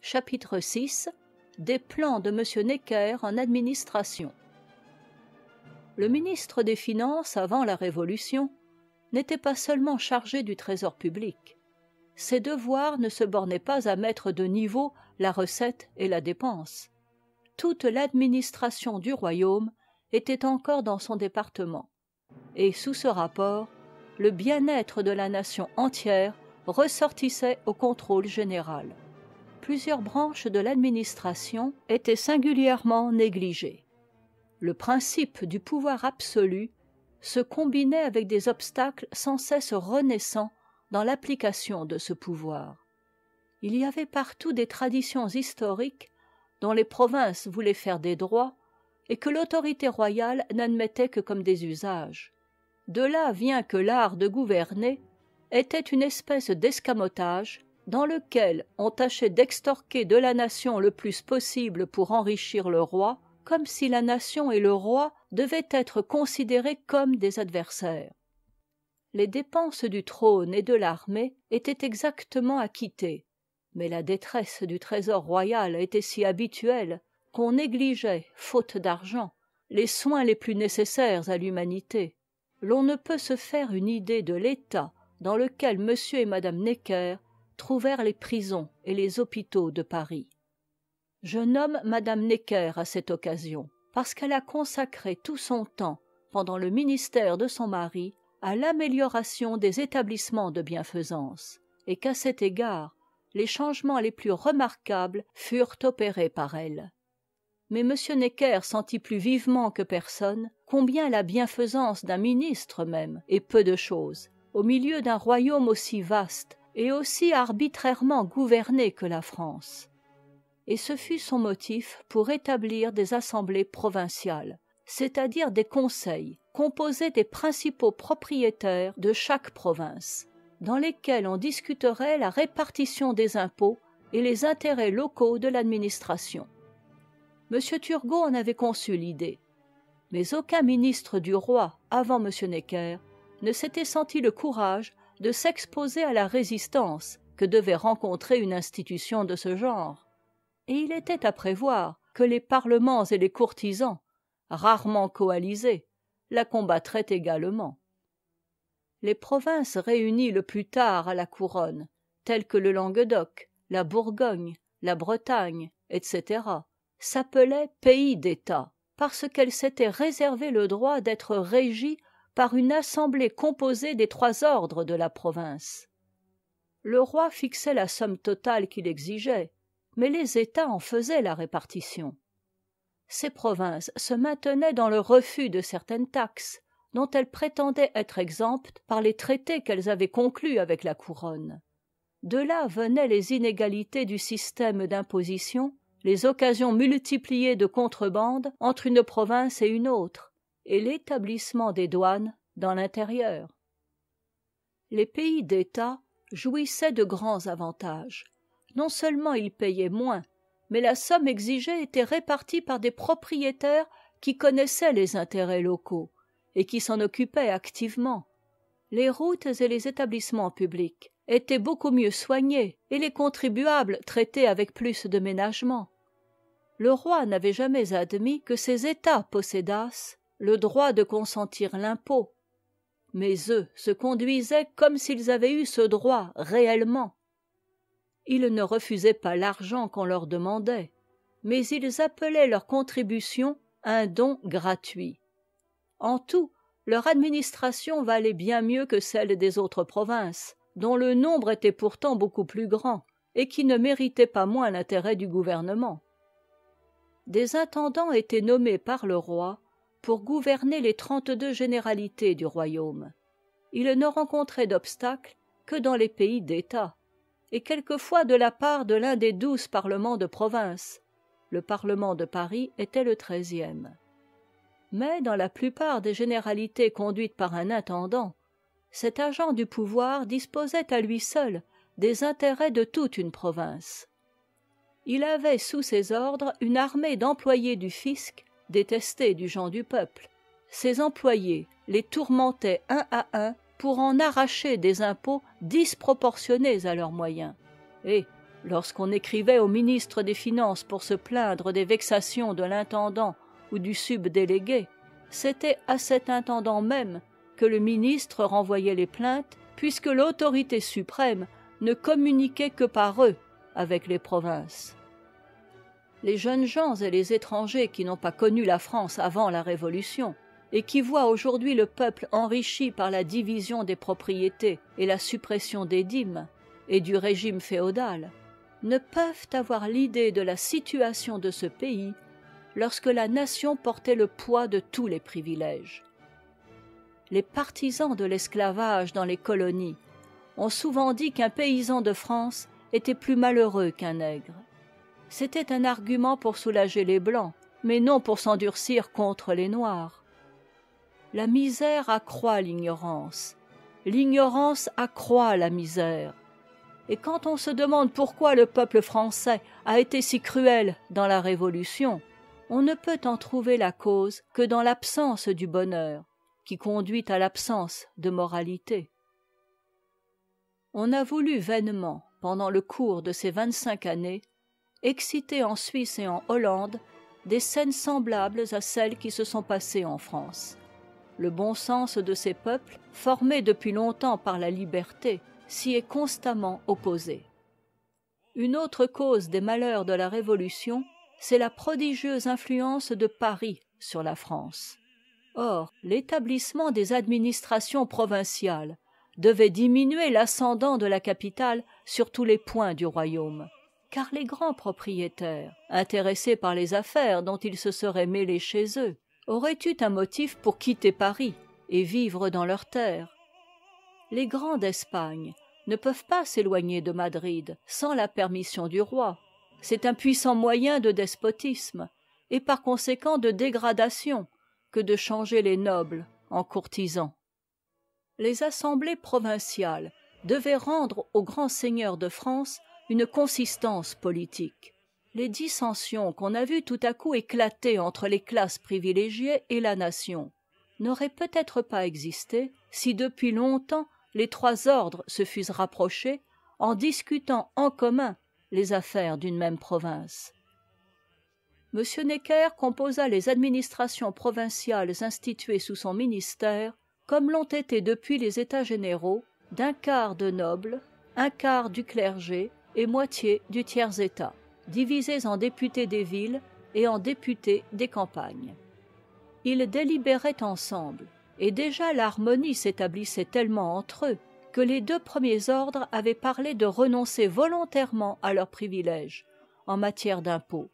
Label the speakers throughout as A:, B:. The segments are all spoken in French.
A: chapitre vi des plans de m necker en administration. Le ministre des finances avant la révolution n'était pas seulement chargé du trésor public. Ses devoirs ne se bornaient pas à mettre de niveau la recette et la dépense. Toute l'administration du royaume était encore dans son département. Et sous ce rapport le bien-être de la nation entière ressortissait au contrôle général plusieurs branches de l'administration étaient singulièrement négligées. Le principe du pouvoir absolu se combinait avec des obstacles sans cesse renaissants dans l'application de ce pouvoir. Il y avait partout des traditions historiques dont les provinces voulaient faire des droits et que l'autorité royale n'admettait que comme des usages. De là vient que l'art de gouverner était une espèce d'escamotage dans lequel on tâchait d'extorquer de la nation le plus possible pour enrichir le roi comme si la nation et le roi devaient être considérés comme des adversaires. Les dépenses du trône et de l'armée étaient exactement acquittées mais la détresse du trésor royal était si habituelle qu'on négligeait faute d'argent les soins les plus nécessaires à l'humanité. L'on ne peut se faire une idée de l'état dans lequel m et mme necker trouvèrent les prisons et les hôpitaux de paris. Je nomme mme necker à cette occasion parce qu'elle a consacré tout son temps pendant le ministère de son mari à l'amélioration des établissements de bienfaisance et qu'à cet égard les changements les plus remarquables furent opérés par elle. Mais m. Necker sentit plus vivement que personne combien la bienfaisance d'un ministre même est peu de chose au milieu d'un royaume aussi vaste et aussi arbitrairement gouverné que la france. Et ce fut son motif pour établir des assemblées provinciales c'est-à-dire des conseils composés des principaux propriétaires de chaque province dans lesquels on discuterait la répartition des impôts et les intérêts locaux de l'administration. M turgot en avait conçu l'idée mais aucun ministre du roi avant m necker ne s'était senti le courage de s'exposer à la résistance que devait rencontrer une institution de ce genre. Et il était à prévoir que les parlements et les courtisans rarement coalisés la combattraient également. Les provinces réunies le plus tard à la couronne telles que le languedoc la bourgogne la bretagne etc s'appelaient pays d'état parce qu'elles s'étaient réservé le droit d'être régies par une assemblée composée des trois ordres de la province. Le roi fixait la somme totale qu'il exigeait mais les états en faisaient la répartition. Ces provinces se maintenaient dans le refus de certaines taxes dont elles prétendaient être exemptes par les traités qu'elles avaient conclus avec la couronne. De là venaient les inégalités du système d'imposition les occasions multipliées de contrebande entre une province et une autre et l'établissement des douanes dans l'intérieur. Les pays d'état jouissaient de grands avantages. Non seulement ils payaient moins mais la somme exigée était répartie par des propriétaires qui connaissaient les intérêts locaux et qui s'en occupaient activement. Les routes et les établissements publics étaient beaucoup mieux soignés et les contribuables traités avec plus de ménagement. Le roi n'avait jamais admis que ces états possédassent le droit de consentir l'impôt. Mais eux se conduisaient comme s'ils avaient eu ce droit réellement. Ils ne refusaient pas l'argent qu'on leur demandait mais ils appelaient leur contribution un don gratuit. En tout leur administration valait bien mieux que celle des autres provinces dont le nombre était pourtant beaucoup plus grand et qui ne méritaient pas moins l'intérêt du gouvernement. Des intendants étaient nommés par le roi pour gouverner les trente-deux généralités du royaume. Ils ne rencontraient d'obstacle que dans les pays d'état et quelquefois de la part de l'un des douze parlements de province. Le parlement de paris était le treizième. Mais dans la plupart des généralités conduites par un intendant cet agent du pouvoir disposait à lui seul des intérêts de toute une province. Il avait sous ses ordres une armée d'employés du fisc détestés du gens du peuple. Ces employés les tourmentaient un à un pour en arracher des impôts disproportionnés à leurs moyens. Et lorsqu'on écrivait au ministre des finances pour se plaindre des vexations de l'intendant ou du subdélégué c'était à cet intendant même que le ministre renvoyait les plaintes puisque l'autorité suprême ne communiquait que par eux avec les provinces les jeunes gens et les étrangers qui n'ont pas connu la france avant la révolution et qui voient aujourd'hui le peuple enrichi par la division des propriétés et la suppression des dîmes et du régime féodal ne peuvent avoir l'idée de la situation de ce pays lorsque la nation portait le poids de tous les privilèges. Les partisans de l'esclavage dans les colonies ont souvent dit qu'un paysan de france était plus malheureux qu'un nègre c'était un argument pour soulager les blancs mais non pour s'endurcir contre les noirs. La misère accroît l'ignorance. L'ignorance accroît la misère. Et quand on se demande pourquoi le peuple français a été si cruel dans la révolution on ne peut en trouver la cause que dans l'absence du bonheur qui conduit à l'absence de moralité. On a voulu vainement pendant le cours de ces vingt-cinq années exciter en suisse et en hollande des scènes semblables à celles qui se sont passées en france. Le bon sens de ces peuples formés depuis longtemps par la liberté s'y est constamment opposé. Une autre cause des malheurs de la révolution c'est la prodigieuse influence de paris sur la france. Or l'établissement des administrations provinciales devait diminuer l'ascendant de la capitale sur tous les points du royaume car les grands propriétaires intéressés par les affaires dont ils se seraient mêlés chez eux auraient eu un motif pour quitter paris et vivre dans leurs terres. Les grands d'espagne ne peuvent pas s'éloigner de madrid sans la permission du roi. C'est un puissant moyen de despotisme et par conséquent de dégradation que de changer les nobles en courtisans. Les assemblées provinciales devaient rendre aux grands seigneurs de france une consistance politique. Les dissensions qu'on a vues tout à coup éclater entre les classes privilégiées et la nation n'auraient peut-être pas existé si depuis longtemps les trois ordres se fussent rapprochés en discutant en commun les affaires d'une même province. M necker composa les administrations provinciales instituées sous son ministère comme l'ont été depuis les états généraux d'un quart de nobles un quart du clergé et moitié du tiers état divisés en députés des villes et en députés des campagnes. Ils délibéraient ensemble et déjà l'harmonie s'établissait tellement entre eux que les deux premiers ordres avaient parlé de renoncer volontairement à leurs privilèges en matière d'impôts.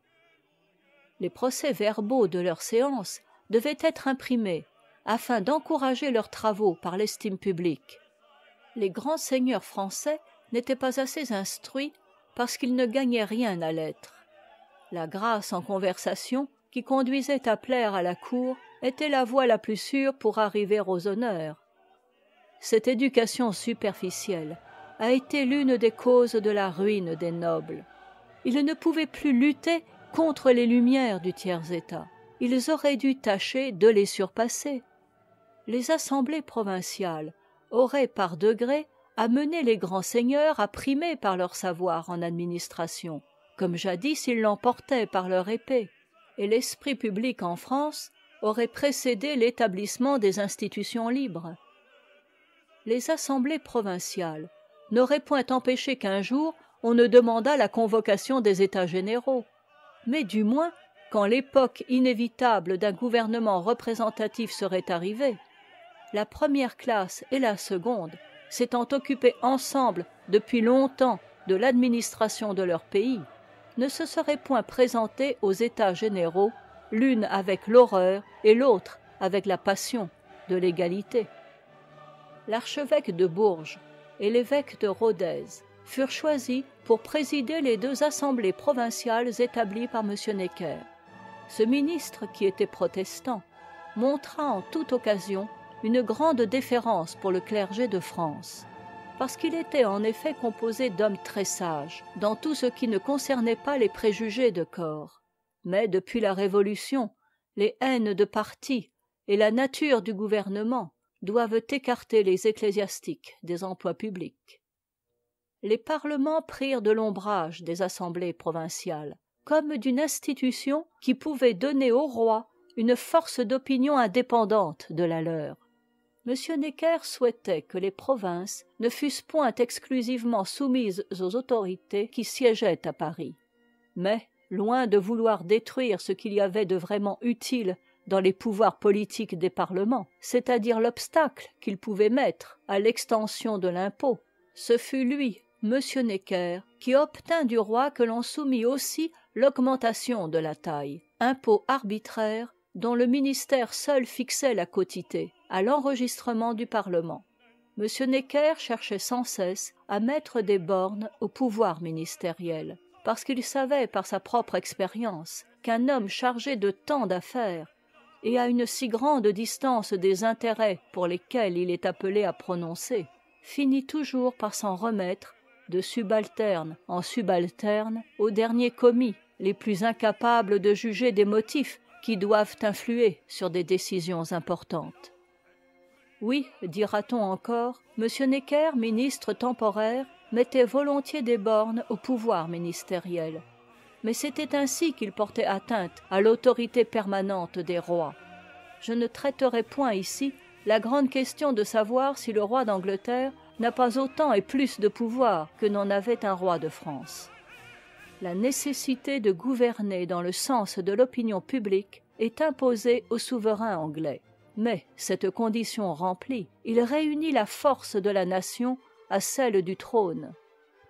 A: Les procès-verbaux de leurs séances devaient être imprimés afin d'encourager leurs travaux par l'estime publique. Les grands seigneurs français n'étaient pas assez instruits parce qu'ils ne gagnaient rien à l'être. La grâce en conversation qui conduisait à plaire à la cour était la voie la plus sûre pour arriver aux honneurs. Cette éducation superficielle a été l'une des causes de la ruine des nobles. Ils ne pouvaient plus lutter contre les lumières du tiers état ils auraient dû tâcher de les surpasser. Les assemblées provinciales auraient par degrés amener les grands seigneurs à primer par leur savoir en administration comme jadis ils l'emportaient par leur épée. Et l'esprit public en france aurait précédé l'établissement des institutions libres. Les assemblées provinciales n'auraient point empêché qu'un jour on ne demandât la convocation des états généraux. Mais du moins quand l'époque inévitable d'un gouvernement représentatif serait arrivée la première classe et la seconde s'étant occupées ensemble depuis longtemps de l'administration de leur pays ne se seraient point présentées aux états généraux l'une avec l'horreur et l'autre avec la passion de l'égalité. L'archevêque de bourges et l'évêque de rodez furent choisis pour présider les deux assemblées provinciales établies par m. Necker. Ce ministre qui était protestant montra en toute occasion une grande déférence pour le clergé de france parce qu'il était en effet composé d'hommes très sages dans tout ce qui ne concernait pas les préjugés de corps. Mais depuis la révolution les haines de parti et la nature du gouvernement doivent écarter les ecclésiastiques des emplois publics. Les parlements prirent de l'ombrage des assemblées provinciales comme d'une institution qui pouvait donner au roi une force d'opinion indépendante de la leur m necker souhaitait que les provinces ne fussent point exclusivement soumises aux autorités qui siégeaient à paris. Mais loin de vouloir détruire ce qu'il y avait de vraiment utile dans les pouvoirs politiques des parlements c'est-à-dire l'obstacle qu'ils pouvaient mettre à l'extension de l'impôt ce fut lui m necker qui obtint du roi que l'on soumît aussi l'augmentation de la taille impôt arbitraire dont le ministère seul fixait la quotité à l'enregistrement du parlement. M necker cherchait sans cesse à mettre des bornes au pouvoir ministériel parce qu'il savait par sa propre expérience qu'un homme chargé de tant d'affaires et à une si grande distance des intérêts pour lesquels il est appelé à prononcer finit toujours par s'en remettre de subalterne en subalterne aux derniers commis les plus incapables de juger des motifs qui doivent influer sur des décisions importantes. Oui dira-t-on encore m necker ministre temporaire mettait volontiers des bornes au pouvoir ministériel. Mais c'était ainsi qu'il portait atteinte à l'autorité permanente des rois. Je ne traiterai point ici la grande question de savoir si le roi d'angleterre n'a pas autant et plus de pouvoir que n'en avait un roi de france la nécessité de gouverner dans le sens de l'opinion publique est imposée au souverain anglais. Mais cette condition remplie il réunit la force de la nation à celle du trône.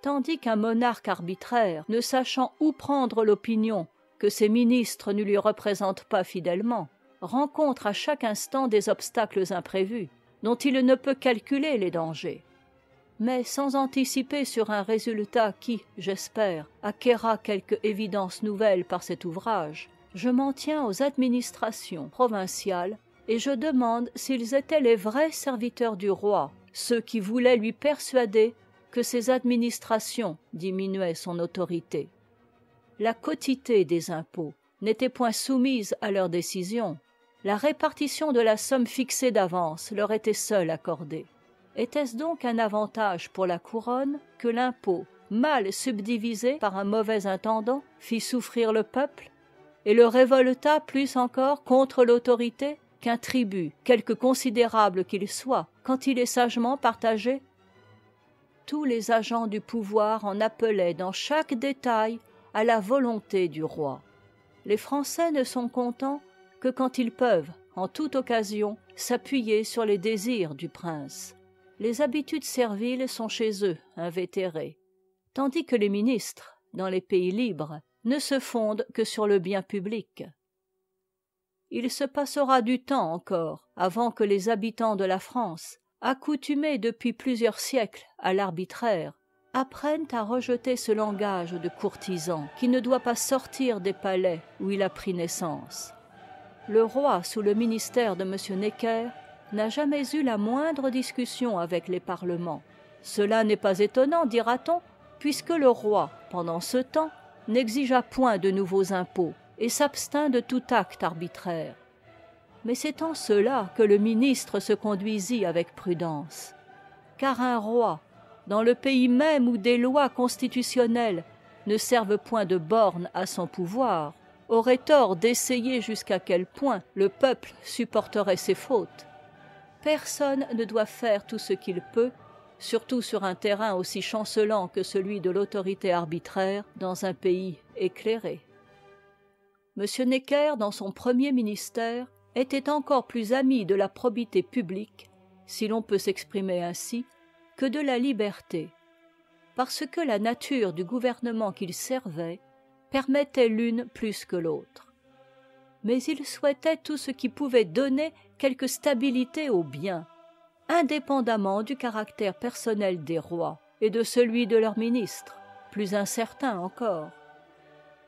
A: Tandis qu'un monarque arbitraire ne sachant où prendre l'opinion que ses ministres ne lui représentent pas fidèlement rencontre à chaque instant des obstacles imprévus dont il ne peut calculer les dangers mais sans anticiper sur un résultat qui j'espère acquerra quelque évidence nouvelle par cet ouvrage je m'en tiens aux administrations provinciales et je demande s'ils étaient les vrais serviteurs du roi ceux qui voulaient lui persuader que ces administrations diminuaient son autorité. La quotité des impôts n'était point soumise à leur décision. La répartition de la somme fixée d'avance leur était seule accordée était-ce donc un avantage pour la couronne que l'impôt mal subdivisé par un mauvais intendant fit souffrir le peuple et le révolta plus encore contre l'autorité qu'un tribut quelque considérable qu'il soit quand il est sagement partagé? Tous les agents du pouvoir en appelaient dans chaque détail à la volonté du roi. Les français ne sont contents que quand ils peuvent en toute occasion s'appuyer sur les désirs du prince les habitudes serviles sont chez eux invétérées tandis que les ministres dans les pays libres ne se fondent que sur le bien public. Il se passera du temps encore avant que les habitants de la france accoutumés depuis plusieurs siècles à l'arbitraire apprennent à rejeter ce langage de courtisan qui ne doit pas sortir des palais où il a pris naissance. Le roi sous le ministère de m. Necker n'a jamais eu la moindre discussion avec les parlements. Cela n'est pas étonnant dira-t-on puisque le roi pendant ce temps n'exigea point de nouveaux impôts et s'abstint de tout acte arbitraire. Mais c'est en cela que le ministre se conduisit avec prudence. Car un roi dans le pays même où des lois constitutionnelles ne servent point de borne à son pouvoir aurait tort d'essayer jusqu'à quel point le peuple supporterait ses fautes personne ne doit faire tout ce qu'il peut surtout sur un terrain aussi chancelant que celui de l'autorité arbitraire dans un pays éclairé. M necker dans son premier ministère était encore plus ami de la probité publique si l'on peut s'exprimer ainsi que de la liberté. Parce que la nature du gouvernement qu'il servait permettait l'une plus que l'autre mais il souhaitait tout ce qui pouvait donner quelque stabilité au bien indépendamment du caractère personnel des rois et de celui de leurs ministres plus incertain encore.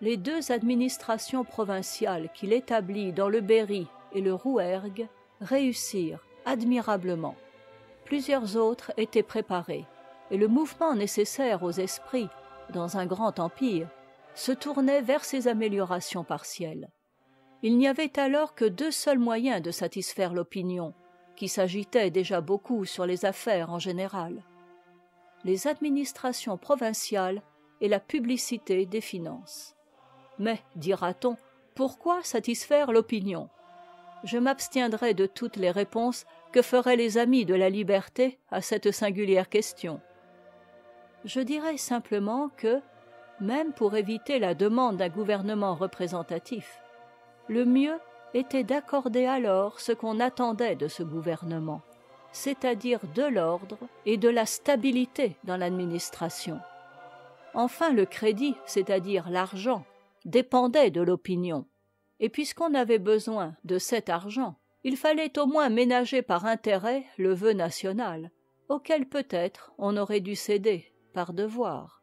A: Les deux administrations provinciales qu'il établit dans le berry et le rouergue réussirent admirablement. Plusieurs autres étaient préparées et le mouvement nécessaire aux esprits dans un grand empire se tournait vers ces améliorations partielles il n'y avait alors que deux seuls moyens de satisfaire l'opinion qui s'agitait déjà beaucoup sur les affaires en général. Les administrations provinciales et la publicité des finances. Mais dira-t-on pourquoi satisfaire l'opinion? Je m'abstiendrai de toutes les réponses que feraient les amis de la liberté à cette singulière question. Je dirai simplement que même pour éviter la demande d'un gouvernement représentatif le mieux était d'accorder alors ce qu'on attendait de ce gouvernement c'est-à-dire de l'ordre et de la stabilité dans l'administration. Enfin le crédit c'est-à-dire l'argent dépendait de l'opinion. Et puisqu'on avait besoin de cet argent il fallait au moins ménager par intérêt le vœu national auquel peut-être on aurait dû céder par devoir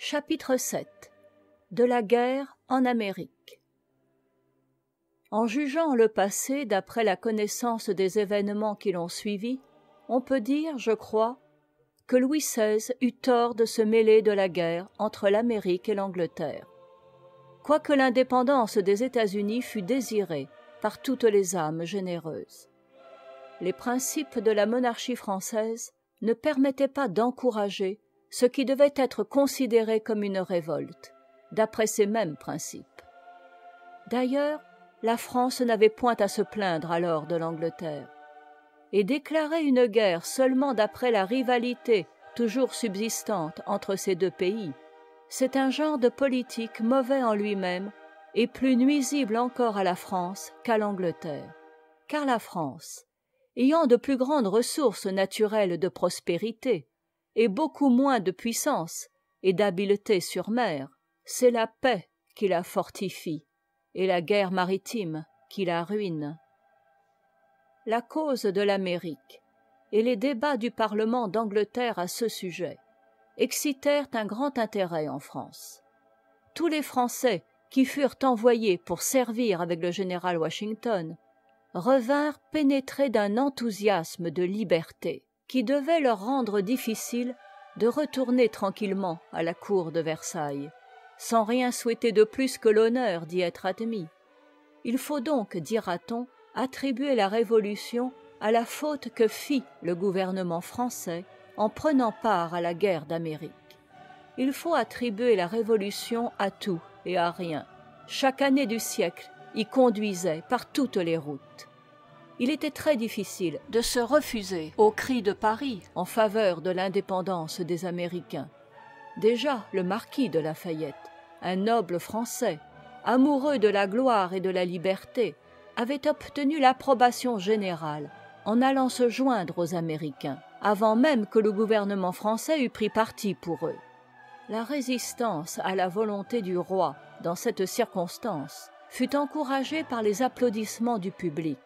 A: chapitre vii de la guerre en amérique. En jugeant le passé d'après la connaissance des événements qui l'ont suivi on peut dire je crois que louis xvi eut tort de se mêler de la guerre entre l'amérique et l'angleterre. Quoique l'indépendance des états-unis fût désirée par toutes les âmes généreuses. Les principes de la monarchie française ne permettaient pas d'encourager ce qui devait être considéré comme une révolte d'après ces mêmes principes. D'ailleurs la france n'avait point à se plaindre alors de l'angleterre et déclarer une guerre seulement d'après la rivalité toujours subsistante entre ces deux pays. C'est un genre de politique mauvais en lui-même et plus nuisible encore à la france qu'à l'angleterre. Car la france ayant de plus grandes ressources naturelles de prospérité beaucoup moins de puissance et d'habileté sur mer. C'est la paix qui la fortifie et la guerre maritime qui la ruine. La cause de l'amérique et les débats du parlement d'angleterre à ce sujet excitèrent un grand intérêt en france. Tous les français qui furent envoyés pour servir avec le général washington revinrent pénétrés d'un enthousiasme de liberté qui devait leur rendre difficile de retourner tranquillement à la cour de versailles sans rien souhaiter de plus que l'honneur d'y être admis. Il faut donc dira-t-on attribuer la révolution à la faute que fit le gouvernement français en prenant part à la guerre d'amérique. Il faut attribuer la révolution à tout et à rien. Chaque année du siècle y conduisait par toutes les routes il était très difficile de se refuser aux cris de paris en faveur de l'indépendance des américains. Déjà le marquis de lafayette un noble français amoureux de la gloire et de la liberté avait obtenu l'approbation générale en allant se joindre aux américains avant même que le gouvernement français eût pris parti pour eux. La résistance à la volonté du roi dans cette circonstance fut encouragée par les applaudissements du public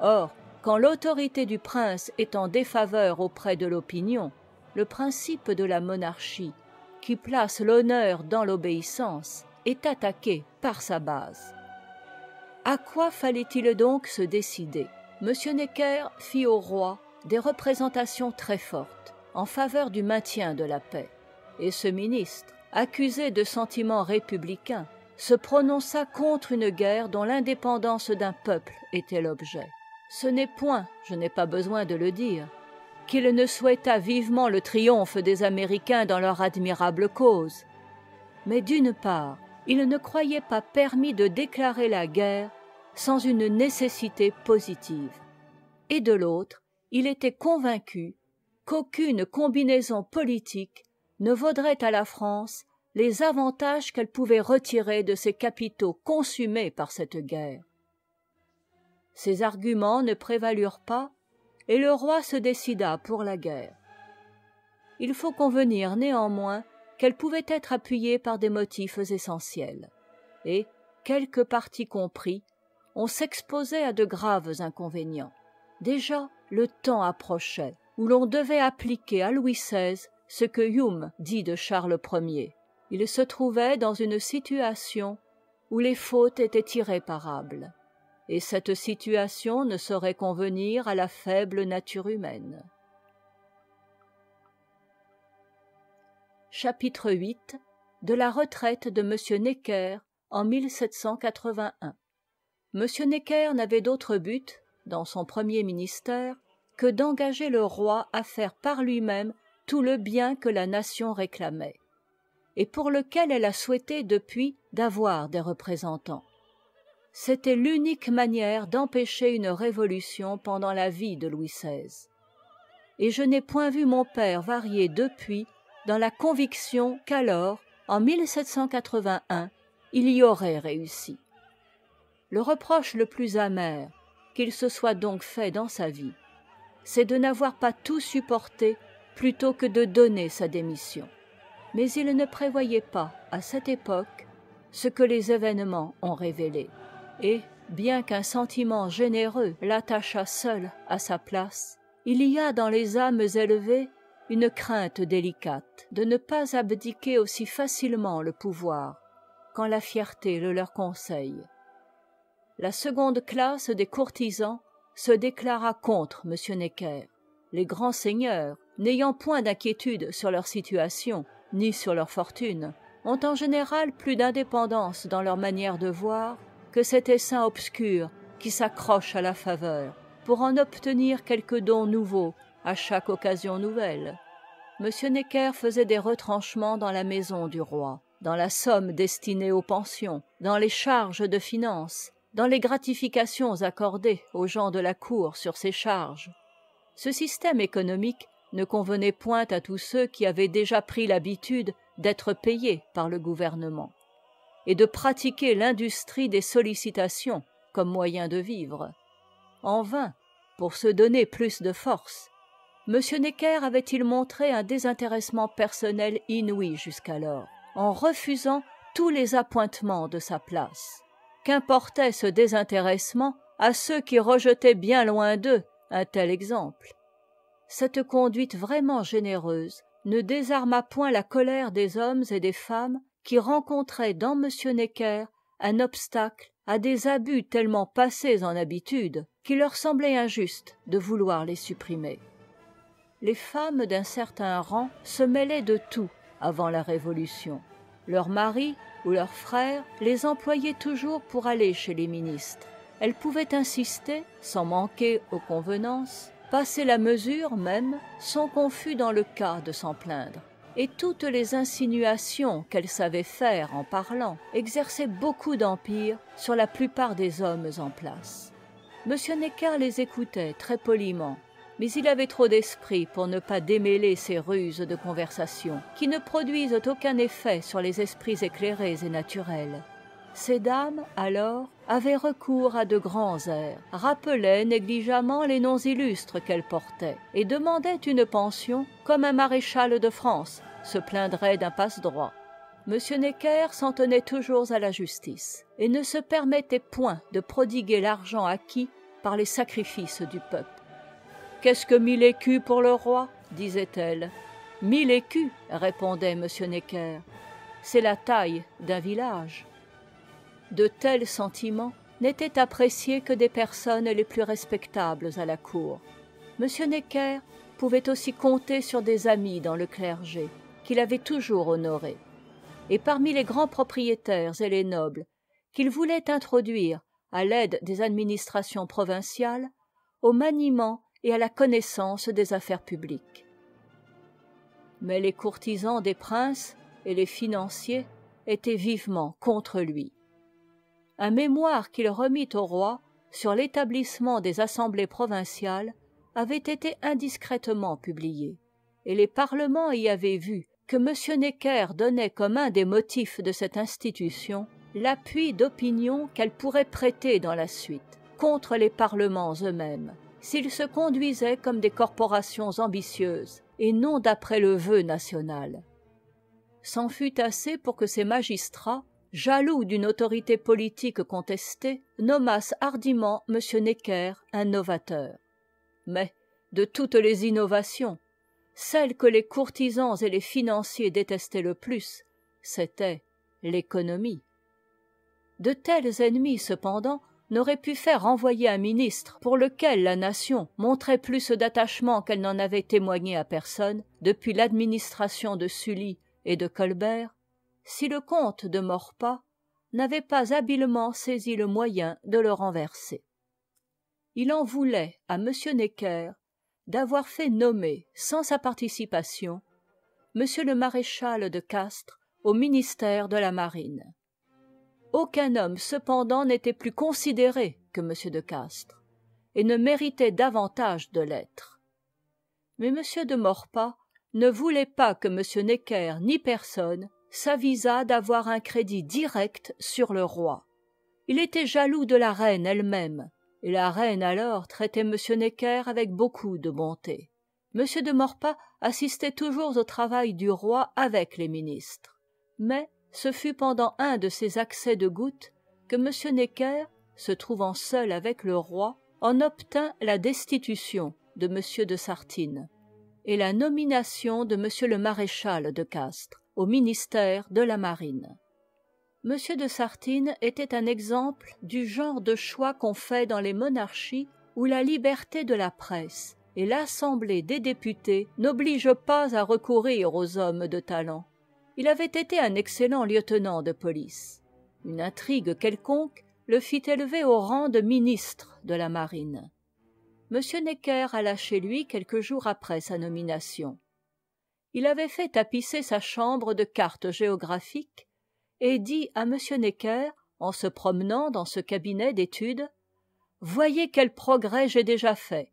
A: or quand l'autorité du prince est en défaveur auprès de l'opinion le principe de la monarchie qui place l'honneur dans l'obéissance est attaqué par sa base. À quoi fallait-il donc se décider? M necker fit au roi des représentations très fortes en faveur du maintien de la paix. Et ce ministre accusé de sentiments républicains se prononça contre une guerre dont l'indépendance d'un peuple était l'objet ce n'est point je n'ai pas besoin de le dire qu'il ne souhaita vivement le triomphe des américains dans leur admirable cause. Mais d'une part il ne croyait pas permis de déclarer la guerre sans une nécessité positive. Et de l'autre il était convaincu qu'aucune combinaison politique ne vaudrait à la france les avantages qu'elle pouvait retirer de ses capitaux consumés par cette guerre ces arguments ne prévalurent pas et le roi se décida pour la guerre. Il faut convenir néanmoins qu'elle pouvait être appuyée par des motifs essentiels et quelque parti compris on s'exposait à de graves inconvénients. Déjà le temps approchait où l'on devait appliquer à louis xvi ce que hume dit de charles i il se trouvait dans une situation où les fautes étaient irréparables et cette situation ne saurait convenir à la faible nature humaine. Chapitre viii de la retraite de m necker en m necker n'avait d'autre but dans son premier ministère que d'engager le roi à faire par lui-même tout le bien que la nation réclamait et pour lequel elle a souhaité depuis d'avoir des représentants c'était l'unique manière d'empêcher une révolution pendant la vie de louis xvi et je n'ai point vu mon père varier depuis dans la conviction qu'alors en il y aurait réussi. Le reproche le plus amer qu'il se soit donc fait dans sa vie c'est de n'avoir pas tout supporté plutôt que de donner sa démission. Mais il ne prévoyait pas à cette époque ce que les événements ont révélé et bien qu'un sentiment généreux l'attachât seul à sa place il y a dans les âmes élevées une crainte délicate de ne pas abdiquer aussi facilement le pouvoir quand la fierté le leur conseille. La seconde classe des courtisans se déclara contre m. Necker les grands seigneurs n'ayant point d'inquiétude sur leur situation ni sur leur fortune ont en général plus d'indépendance dans leur manière de voir que cet essaim obscur qui s'accroche à la faveur pour en obtenir quelques dons nouveaux à chaque occasion nouvelle. M necker faisait des retranchements dans la maison du roi dans la somme destinée aux pensions dans les charges de finance dans les gratifications accordées aux gens de la cour sur ces charges. Ce système économique ne convenait point à tous ceux qui avaient déjà pris l'habitude d'être payés par le gouvernement et de pratiquer l'industrie des sollicitations comme moyen de vivre. En vain pour se donner plus de force m. Necker avait-il montré un désintéressement personnel inouï jusqu'alors en refusant tous les appointements de sa place. Qu'importait ce désintéressement à ceux qui rejetaient bien loin d'eux un tel exemple? Cette conduite vraiment généreuse ne désarma point la colère des hommes et des femmes qui rencontraient dans m necker un obstacle à des abus tellement passés en habitude qu'il leur semblait injuste de vouloir les supprimer. Les femmes d'un certain rang se mêlaient de tout avant la révolution. Leurs maris ou leurs frères les employaient toujours pour aller chez les ministres. Elles pouvaient insister sans manquer aux convenances passer la mesure même sans qu'on fût dans le cas de s'en plaindre et toutes les insinuations qu'elles savaient faire en parlant exerçaient beaucoup d'empire sur la plupart des hommes en place. M necker les écoutait très poliment mais il avait trop d'esprit pour ne pas démêler ces ruses de conversation qui ne produisent aucun effet sur les esprits éclairés et naturels. Ces dames alors avaient recours à de grands airs rappelaient négligemment les noms illustres qu'elles portaient et demandaient une pension comme un maréchal de france se plaindrait d'un passe-droit. M necker s'en tenait toujours à la justice et ne se permettait point de prodiguer l'argent acquis par les sacrifices du peuple qu'est-ce que mille écus pour le roi? disait-elle mille écus répondait m necker c'est la taille d'un village de tels sentiments n'étaient appréciés que des personnes les plus respectables à la cour. M necker pouvait aussi compter sur des amis dans le clergé qu'il avait toujours honorés et parmi les grands propriétaires et les nobles qu'il voulait introduire à l'aide des administrations provinciales au maniement et à la connaissance des affaires publiques. Mais les courtisans des princes et les financiers étaient vivement contre lui. Un mémoire qu'il remit au roi sur l'établissement des assemblées provinciales avait été indiscrètement publié et les parlements y avaient vu que m. Necker donnait comme un des motifs de cette institution l'appui d'opinion qu'elle pourrait prêter dans la suite contre les parlements eux-mêmes s'ils se conduisaient comme des corporations ambitieuses et non d'après le vœu national. C'en fut assez pour que ces magistrats jaloux d'une autorité politique contestée nommassent hardiment m. Necker un novateur. Mais de toutes les innovations celle que les courtisans et les financiers détestaient le plus c'était l'économie. De tels ennemis cependant n'aurait pu faire envoyer un ministre pour lequel la nation montrait plus d'attachement qu'elle n'en avait témoigné à personne depuis l'administration de sully et de colbert si le comte de maurepas n'avait pas habilement saisi le moyen de le renverser. Il en voulait à m. Necker d'avoir fait nommer sans sa participation m le maréchal de castres au ministère de la marine. Aucun homme cependant n'était plus considéré que m de castres et ne méritait davantage de l'être. Mais m de maurepas ne voulait pas que m necker ni personne s'avisât d'avoir un crédit direct sur le roi. Il était jaloux de la reine elle-même et la reine alors traitait m necker avec beaucoup de bonté. M de maurepas assistait toujours au travail du roi avec les ministres. Mais ce fut pendant un de ces accès de goutte que m necker se trouvant seul avec le roi en obtint la destitution de m de sartine et la nomination de m le maréchal de castres au ministère de la marine de sartine était un exemple du genre de choix qu'on fait dans les monarchies où la liberté de la presse et l'assemblée des députés n'obligent pas à recourir aux hommes de talent. Il avait été un excellent lieutenant de police. Une intrigue quelconque le fit élever au rang de ministre de la marine. M. Necker alla chez lui quelques jours après sa nomination. Il avait fait tapisser sa chambre de cartes géographiques et dit à m. Necker en se promenant dans ce cabinet d'étude voyez quels progrès j'ai déjà faits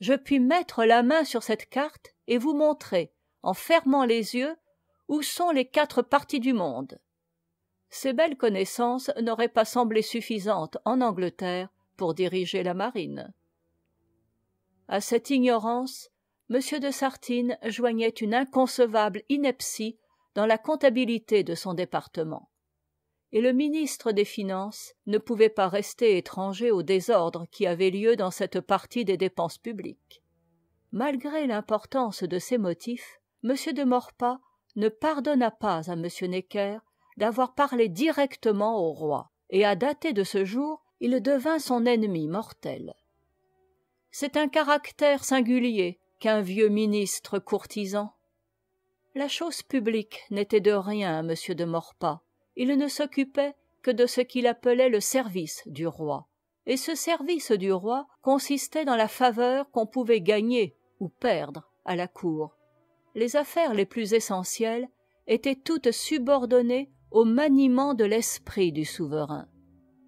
A: je puis mettre la main sur cette carte et vous montrer en fermant les yeux où sont les quatre parties du monde. Ces belles connaissances n'auraient pas semblé suffisantes en angleterre pour diriger la marine à cette ignorance m. de sartine joignait une inconcevable ineptie la comptabilité de son département. Et le ministre des finances ne pouvait pas rester étranger au désordre qui avait lieu dans cette partie des dépenses publiques. Malgré l'importance de ces motifs m. de maurepas ne pardonna pas à m. Necker d'avoir parlé directement au roi et à dater de ce jour il devint son ennemi mortel. C'est un caractère singulier qu'un vieux ministre courtisan la chose publique n'était de rien à m de maurepas il ne s'occupait que de ce qu'il appelait le service du roi. Et ce service du roi consistait dans la faveur qu'on pouvait gagner ou perdre à la cour. Les affaires les plus essentielles étaient toutes subordonnées au maniement de l'esprit du souverain.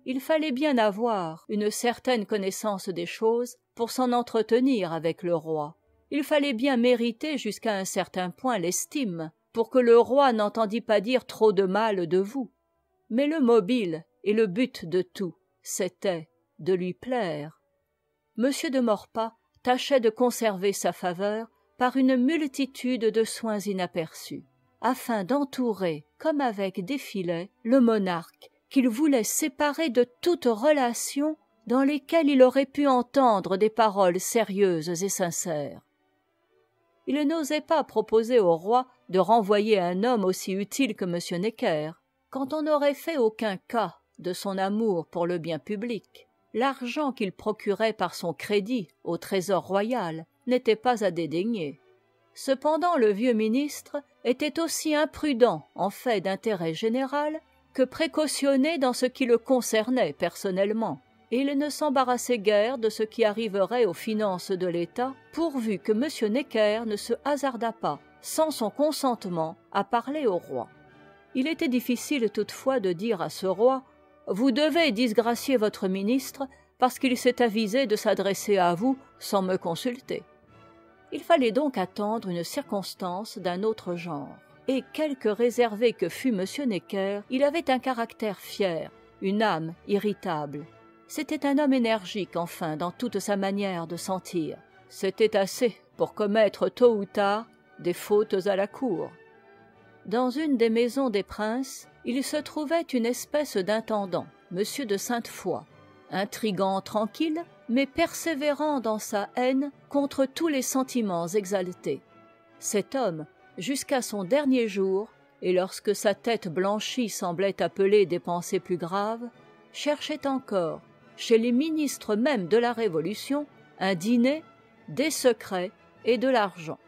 A: Il fallait bien avoir une certaine connaissance des choses pour s'en entretenir avec le roi il fallait bien mériter jusqu'à un certain point l'estime pour que le roi n'entendît pas dire trop de mal de vous. Mais le mobile et le but de tout c'était de lui plaire. M de maurepas tâchait de conserver sa faveur par une multitude de soins inaperçus afin d'entourer comme avec des filets le monarque qu'il voulait séparer de toute relation dans lesquelles il aurait pu entendre des paroles sérieuses et sincères il n'osait pas proposer au roi de renvoyer un homme aussi utile que m necker. Quand on n'aurait fait aucun cas de son amour pour le bien public l'argent qu'il procurait par son crédit au trésor royal n'était pas à dédaigner. Cependant le vieux ministre était aussi imprudent en fait d'intérêt général que précautionné dans ce qui le concernait personnellement il ne s'embarrassait guère de ce qui arriverait aux finances de l'état pourvu que m. Necker ne se hasardât pas sans son consentement à parler au roi. Il était difficile toutefois de dire à ce roi vous devez disgracier votre ministre parce qu'il s'est avisé de s'adresser à vous sans me consulter il fallait donc attendre une circonstance d'un autre genre. Et quelque réservé que fût m. Necker il avait un caractère fier une âme irritable c'était un homme énergique enfin dans toute sa manière de sentir. C'était assez pour commettre tôt ou tard des fautes à la cour. Dans une des maisons des princes il se trouvait une espèce d'intendant m de sainte-foy. Intrigant tranquille mais persévérant dans sa haine contre tous les sentiments exaltés. Cet homme jusqu'à son dernier jour et lorsque sa tête blanchie semblait appeler des pensées plus graves cherchait encore chez les ministres même de la révolution un dîner des secrets et de l'argent.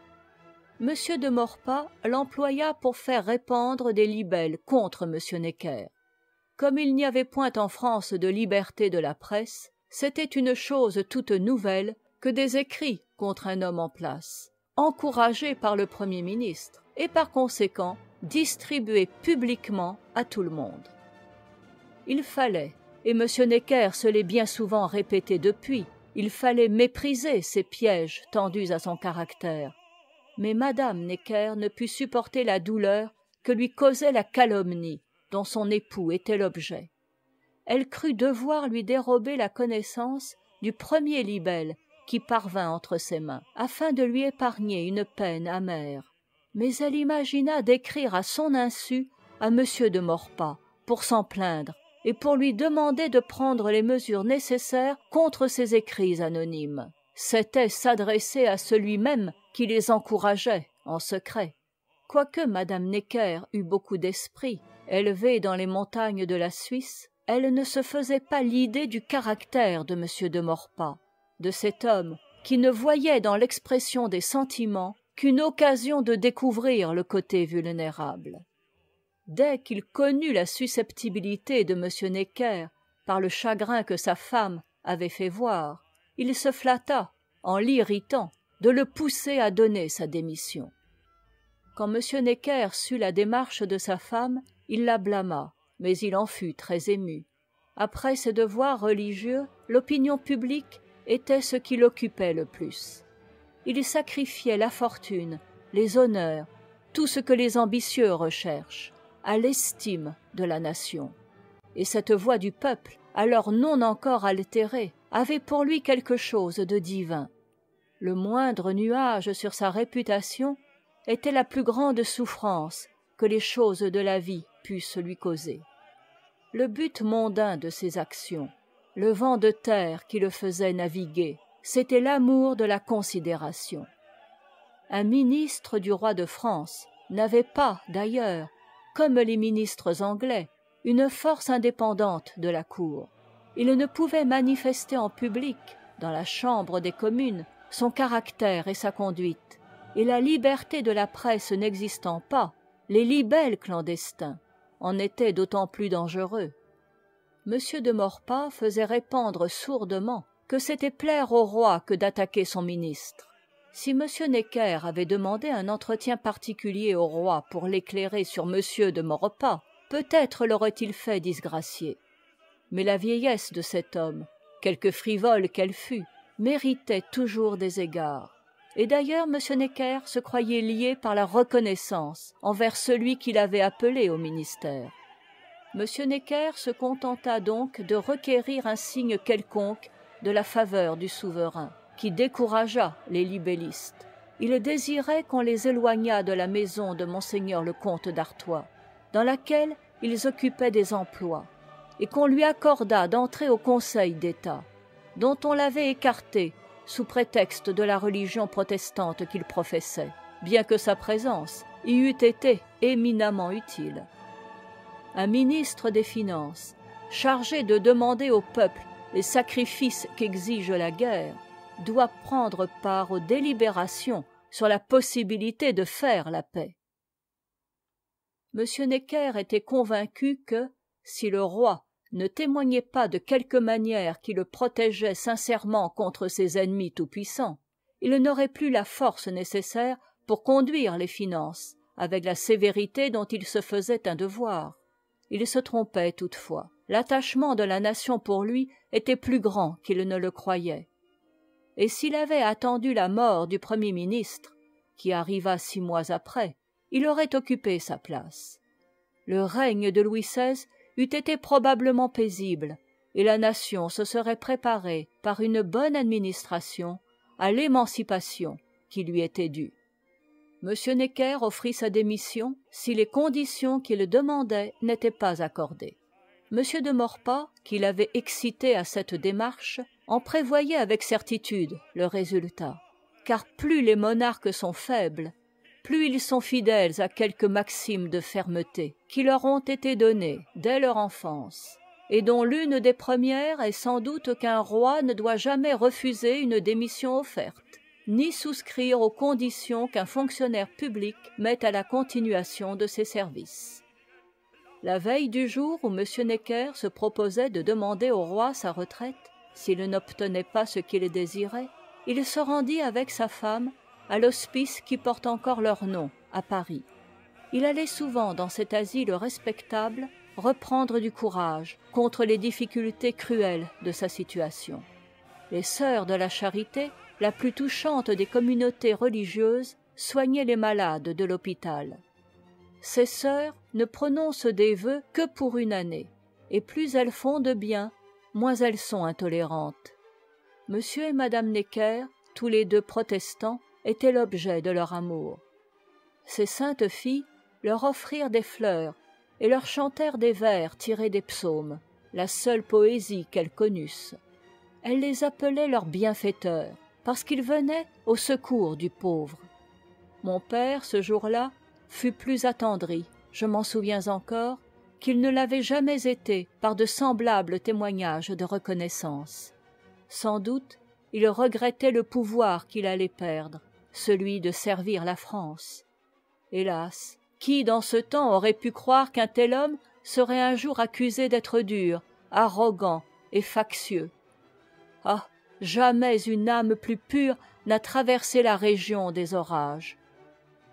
A: M de maurepas l'employa pour faire répandre des libelles contre m necker. Comme il n'y avait point en france de liberté de la presse c'était une chose toute nouvelle que des écrits contre un homme en place encouragés par le premier ministre et par conséquent distribués publiquement à tout le monde. Il fallait et m. Necker se l'est bien souvent répété depuis. Il fallait mépriser ces pièges tendus à son caractère. Mais madame necker ne put supporter la douleur que lui causait la calomnie dont son époux était l'objet. Elle crut devoir lui dérober la connaissance du premier libelle qui parvint entre ses mains afin de lui épargner une peine amère. Mais elle imagina d'écrire à son insu à m. de maurepas pour s'en plaindre et pour lui demander de prendre les mesures nécessaires contre ces écrits anonymes. C'était s'adresser à celui même qui les encourageait en secret. Quoique mme necker eût beaucoup d'esprit élevée dans les montagnes de la suisse elle ne se faisait pas l'idée du caractère de m de maurepas de cet homme qui ne voyait dans l'expression des sentiments qu'une occasion de découvrir le côté vulnérable dès qu'il connut la susceptibilité de m. Necker par le chagrin que sa femme avait fait voir il se flatta en l'irritant de le pousser à donner sa démission. Quand m. Necker sut la démarche de sa femme il la blâma mais il en fut très ému. Après ses devoirs religieux l'opinion publique était ce qui l'occupait le plus. Il sacrifiait la fortune les honneurs tout ce que les ambitieux recherchent à l'estime de la nation. Et cette voix du peuple alors non encore altérée avait pour lui quelque chose de divin. Le moindre nuage sur sa réputation était la plus grande souffrance que les choses de la vie pussent lui causer. Le but mondain de ses actions le vent de terre qui le faisait naviguer c'était l'amour de la considération. Un ministre du roi de france n'avait pas d'ailleurs comme les ministres anglais une force indépendante de la cour. Il ne pouvait manifester en public dans la chambre des communes son caractère et sa conduite et la liberté de la presse n'existant pas les libelles clandestins en étaient d'autant plus dangereux. M. de maurepas faisait répandre sourdement que c'était plaire au roi que d'attaquer son ministre si m. Necker avait demandé un entretien particulier au roi pour l'éclairer sur m. de maurepas peut-être l'aurait-il fait disgracier mais la vieillesse de cet homme quelque frivole qu'elle fût méritait toujours des égards. Et d'ailleurs m. Necker se croyait lié par la reconnaissance envers celui qui l'avait appelé au ministère. M. Necker se contenta donc de requérir un signe quelconque de la faveur du souverain qui décourageât les libellistes. Il désirait qu'on les éloignât de la maison de m le comte d'artois dans laquelle ils occupaient des emplois et qu'on lui accordât d'entrer au conseil d'état dont on l'avait écarté sous prétexte de la religion protestante qu'il professait bien que sa présence y eût été éminemment utile. Un ministre des finances chargé de demander au peuple les sacrifices qu'exige la guerre doit prendre part aux délibérations sur la possibilité de faire la paix. M necker était convaincu que si le roi ne témoignait pas de quelque manière qui le protégeait sincèrement contre ses ennemis tout-puissants il n'aurait plus la force nécessaire pour conduire les finances avec la sévérité dont il se faisait un devoir. Il se trompait toutefois. L'attachement de la nation pour lui était plus grand qu'il ne le croyait et s'il avait attendu la mort du premier ministre qui arriva six mois après il aurait occupé sa place. Le règne de louis xvi eût été probablement paisible et la nation se serait préparée par une bonne administration à l'émancipation qui lui était due. M necker offrit sa démission si les conditions qu'il demandait n'étaient pas accordées. M de maurepas qui l'avait excité à cette démarche en prévoyait avec certitude le résultat. Car plus les monarques sont faibles plus ils sont fidèles à quelques maximes de fermeté qui leur ont été données dès leur enfance et dont l'une des premières est sans doute qu'un roi ne doit jamais refuser une démission offerte ni souscrire aux conditions qu'un fonctionnaire public met à la continuation de ses services. La veille du jour où m. Necker se proposait de demander au roi sa retraite s'il n'obtenait pas ce qu'il désirait il se rendit avec sa femme à l'hospice qui porte encore leur nom à paris. Il allait souvent dans cet asile respectable reprendre du courage contre les difficultés cruelles de sa situation. Les sœurs de la charité la plus touchante des communautés religieuses soignaient les malades de l'hôpital. Ces sœurs ne prononcent des vœux que pour une année et plus elles font de bien moins elles sont intolérantes. M et madame necker tous les deux protestants étaient l'objet de leur amour. Ces saintes filles leur offrirent des fleurs et leur chantèrent des vers tirés des psaumes la seule poésie qu'elles connussent elles les appelaient leurs bienfaiteurs parce qu'ils venaient au secours du pauvre. Mon père ce jour-là fut plus attendri je m'en souviens encore qu'il ne l'avait jamais été par de semblables témoignages de reconnaissance. Sans doute il regrettait le pouvoir qu'il allait perdre celui de servir la france. Hélas qui dans ce temps aurait pu croire qu'un tel homme serait un jour accusé d'être dur arrogant et factieux? Ah jamais une âme plus pure n'a traversé la région des orages.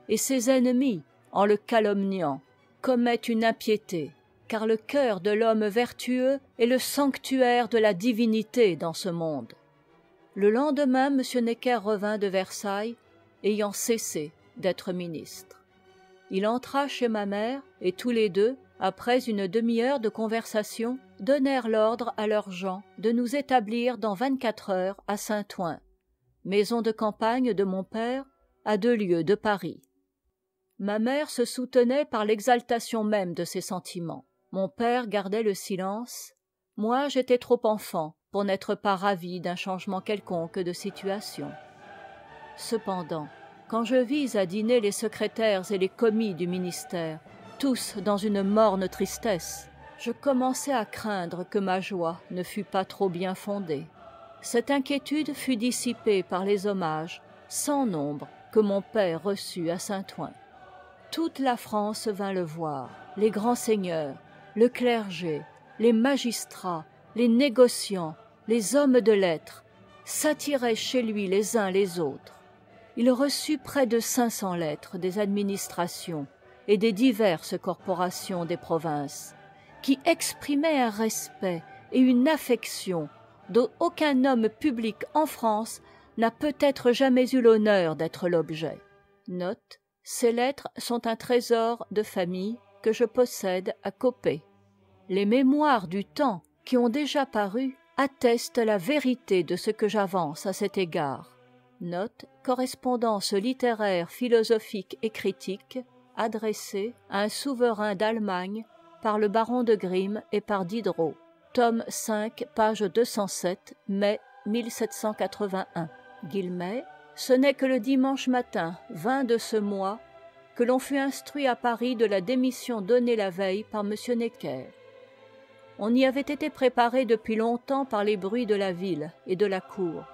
A: Et ses ennemis en le calomniant commettent une impiété car le cœur de l'homme vertueux est le sanctuaire de la divinité dans ce monde. Le lendemain m. Necker revint de versailles ayant cessé d'être ministre. Il entra chez ma mère et tous les deux après une demi-heure de conversation donnèrent l'ordre à leurs gens de nous établir dans vingt-quatre heures à saint-ouen maison de campagne de mon père à deux lieues de paris. Ma mère se soutenait par l'exaltation même de ses sentiments mon père gardait le silence. Moi j'étais trop enfant pour n'être pas ravi d'un changement quelconque de situation. Cependant quand je vis à dîner les secrétaires et les commis du ministère tous dans une morne tristesse je commençai à craindre que ma joie ne fût pas trop bien fondée. Cette inquiétude fut dissipée par les hommages sans nombre que mon père reçut à saint-ouen. Toute la france vint le voir les grands seigneurs le clergé les magistrats les négociants les hommes de lettres s'attiraient chez lui les uns les autres. Il reçut près de cinq cents lettres des administrations et des diverses corporations des provinces qui exprimaient un respect et une affection dont aucun homme public en france n'a peut-être jamais eu l'honneur d'être l'objet. Ces lettres sont un trésor de famille que je possède à coppet les mémoires du temps qui ont déjà paru attestent la vérité de ce que j'avance à cet égard. Note correspondance littéraire philosophique et critique adressée à un souverain d'allemagne par le baron de grimm et par diderot. Tome v page mai ce n'est que le dimanche matin de ce mois que l'on fut instruit à paris de la démission donnée la veille par m. Necker. On y avait été préparé depuis longtemps par les bruits de la ville et de la cour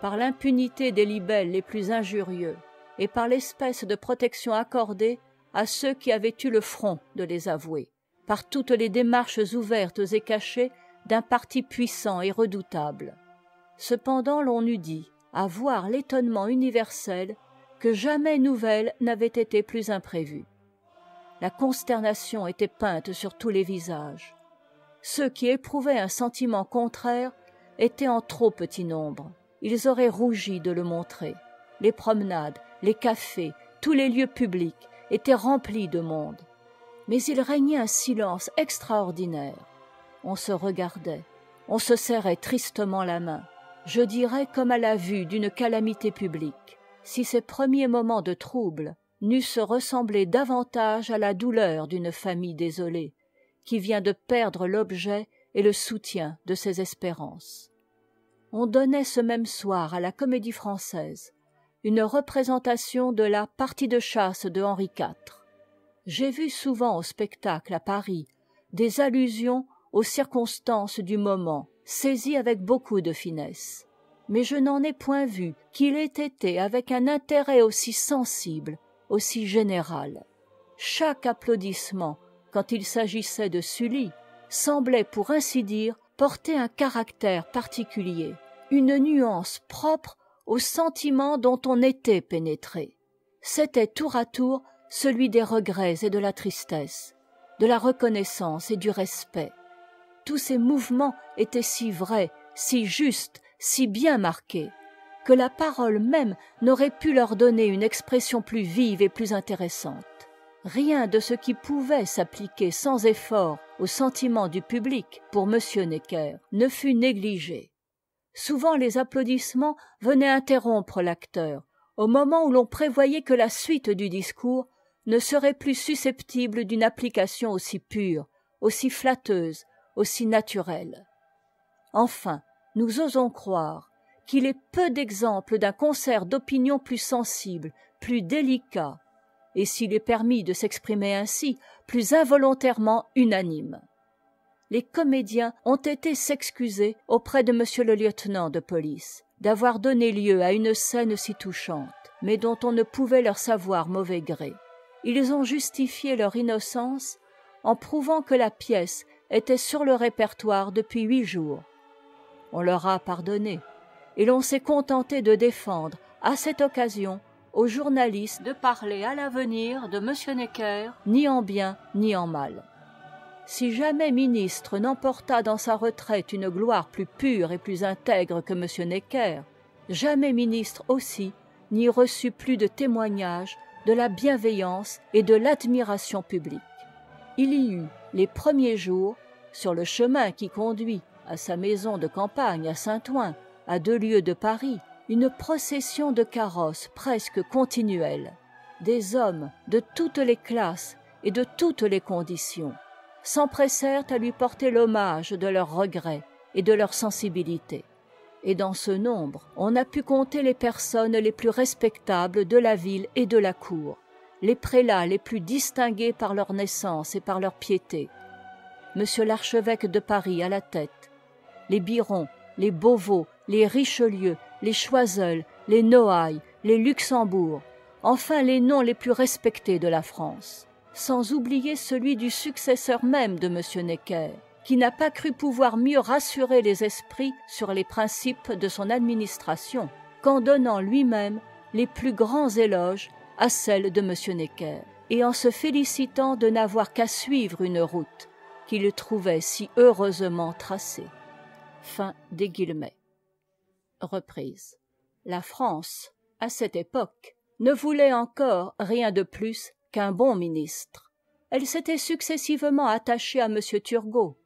A: par l'impunité des libelles les plus injurieux et par l'espèce de protection accordée à ceux qui avaient eu le front de les avouer par toutes les démarches ouvertes et cachées d'un parti puissant et redoutable. Cependant l'on eût dit à voir l'étonnement universel jamais nouvelle n'avait été plus imprévue. La consternation était peinte sur tous les visages. Ceux qui éprouvaient un sentiment contraire étaient en trop petit nombre. Ils auraient rougi de le montrer. Les promenades les cafés tous les lieux publics étaient remplis de monde. Mais il régnait un silence extraordinaire. On se regardait. On se serrait tristement la main. Je dirais comme à la vue d'une calamité publique si ces premiers moments de trouble n'eussent ressemblé davantage à la douleur d'une famille désolée qui vient de perdre l'objet et le soutien de ses espérances. On donnait ce même soir à la comédie-française une représentation de la partie de chasse de henri iv j'ai vu souvent au spectacle à paris des allusions aux circonstances du moment saisies avec beaucoup de finesse mais je n'en ai point vu qu'il ait été avec un intérêt aussi sensible aussi général. Chaque applaudissement quand il s'agissait de sully semblait pour ainsi dire portait un caractère particulier une nuance propre au sentiment dont on était pénétré. C'était tour à tour celui des regrets et de la tristesse de la reconnaissance et du respect. Tous ces mouvements étaient si vrais si justes si bien marqués que la parole même n'aurait pu leur donner une expression plus vive et plus intéressante. Rien de ce qui pouvait s'appliquer sans effort aux sentiments du public pour m. Necker ne fut négligé. Souvent les applaudissements venaient interrompre l'acteur au moment où l'on prévoyait que la suite du discours ne serait plus susceptible d'une application aussi pure aussi flatteuse aussi naturelle. Enfin nous osons croire qu'il est peu d'exemples d'un concert d'opinions plus sensible plus délicat et s'il est permis de s'exprimer ainsi plus involontairement unanime. Les comédiens ont été s'excuser auprès de m le lieutenant de police d'avoir donné lieu à une scène si touchante mais dont on ne pouvait leur savoir mauvais gré. Ils ont justifié leur innocence en prouvant que la pièce était sur le répertoire depuis huit jours on leur a pardonné. Et l'on s'est contenté de défendre à cette occasion aux journalistes de parler à l'avenir de m. Necker ni en bien ni en mal. Si jamais ministre n'emporta dans sa retraite une gloire plus pure et plus intègre que m. Necker jamais ministre aussi n'y reçut plus de témoignages de la bienveillance et de l'admiration publique. Il y eut les premiers jours sur le chemin qui conduit à sa maison de campagne à saint-ouen à deux lieues de paris une procession de carrosses presque continuelle des hommes de toutes les classes et de toutes les conditions s'empressèrent à lui porter l'hommage de leurs regrets et de leur sensibilité et dans ce nombre on a pu compter les personnes les plus respectables de la ville et de la cour les prélats les plus distingués par leur naissance et par leur piété. M l'archevêque de paris à la tête les birons les beauvau les richelieu les choiseul les noailles les luxembourg enfin les noms les plus respectés de la france sans oublier celui du successeur même de m. Necker qui n'a pas cru pouvoir mieux rassurer les esprits sur les principes de son administration qu'en donnant lui-même les plus grands éloges à celle de m. Necker et en se félicitant de n'avoir qu'à suivre une route qu'il trouvait si heureusement tracée fin des guillemets. Reprise. La france à cette époque ne voulait encore rien de plus qu'un bon ministre. Elle s'était successivement attachée à m turgot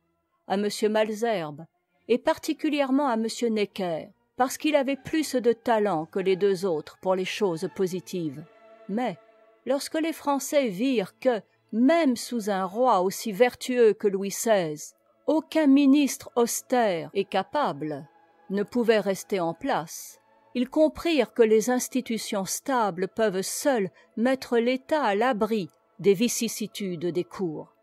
A: à m malesherbes et particulièrement à m necker parce qu'il avait plus de talent que les deux autres pour les choses positives. Mais lorsque les français virent que même sous un roi aussi vertueux que louis xvi aucun ministre austère et capable ne pouvait rester en place. Ils comprirent que les institutions stables peuvent seules mettre l'état à l'abri des vicissitudes des cours.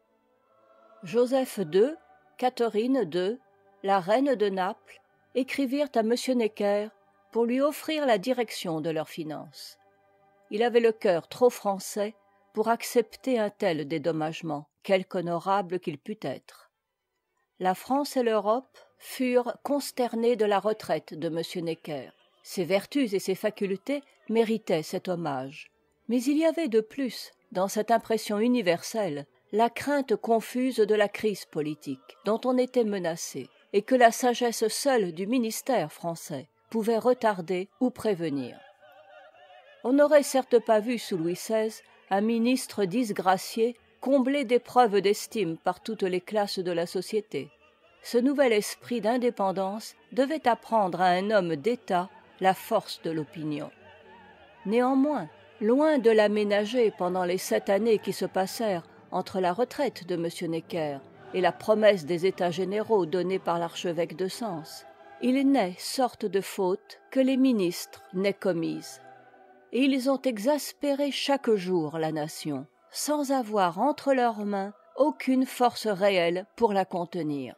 A: Joseph ii catherine ii la reine de naples écrivirent à m. Necker pour lui offrir la direction de leurs finances. Il avait le cœur trop français pour accepter un tel dédommagement quelque honorable qu'il pût être la france et l'europe furent consternées de la retraite de m. Necker. Ses vertus et ses facultés méritaient cet hommage. Mais il y avait de plus dans cette impression universelle la crainte confuse de la crise politique dont on était menacé et que la sagesse seule du ministère français pouvait retarder ou prévenir. On n'aurait certes pas vu sous louis xvi un ministre disgracié comblé d'épreuves d'estime par toutes les classes de la société. Ce nouvel esprit d'indépendance devait apprendre à un homme d'état la force de l'opinion. Néanmoins loin de l'aménager pendant les sept années qui se passèrent entre la retraite de m. Necker et la promesse des états généraux donnée par l'archevêque de sens il naît sorte de faute que les ministres n'aient commise. Et ils ont exaspéré chaque jour la nation sans avoir entre leurs mains aucune force réelle pour la contenir